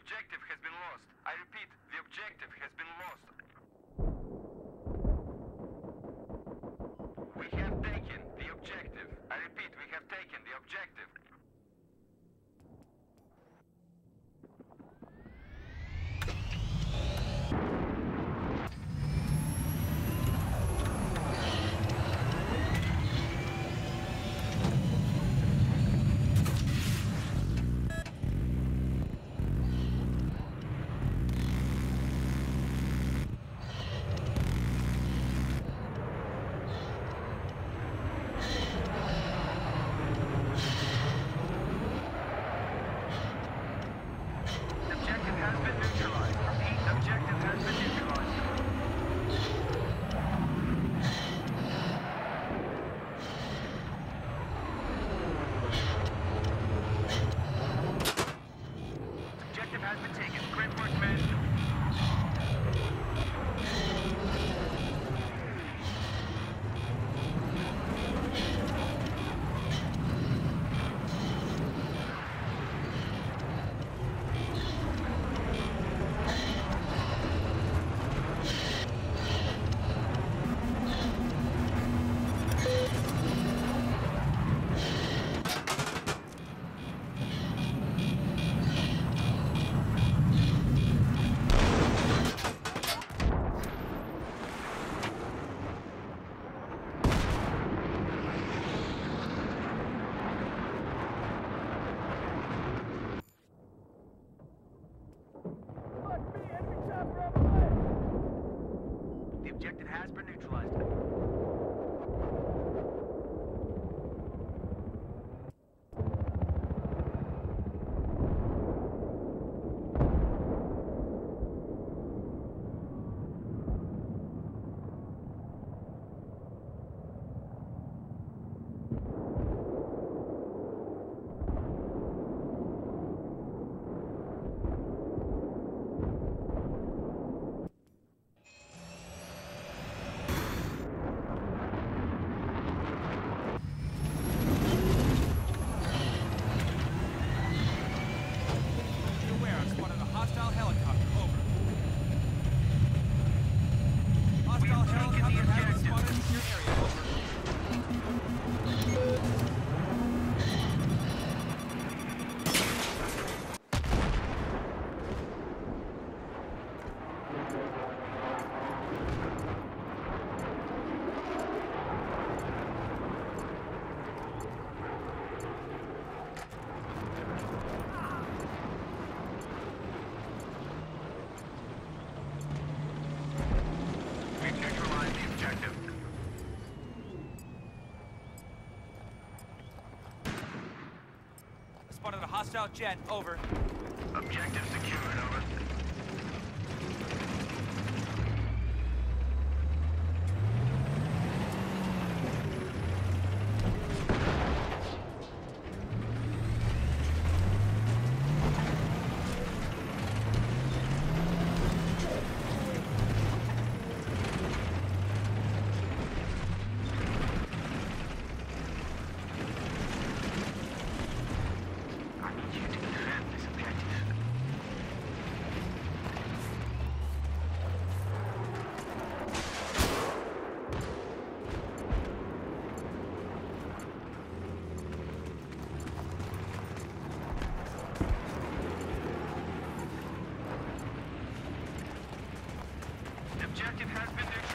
objective has been lost. I repeat, the objective has been lost. We have taken the objective. I repeat, we have Hostile jet, over. Objective secured, over. Objective has been neutralized.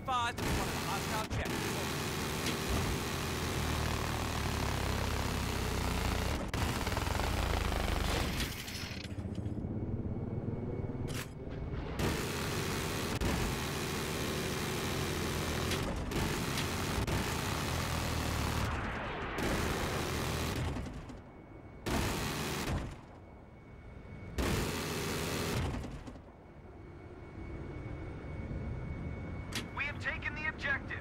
Advised, we spotted a hostile jet. Taken the objective.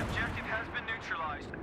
Objective has been neutralized.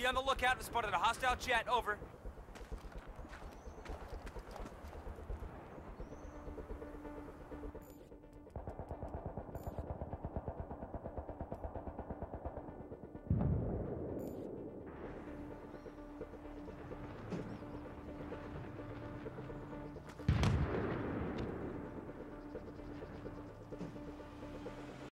Be on the lookout, we spotted a hostile jet. Over.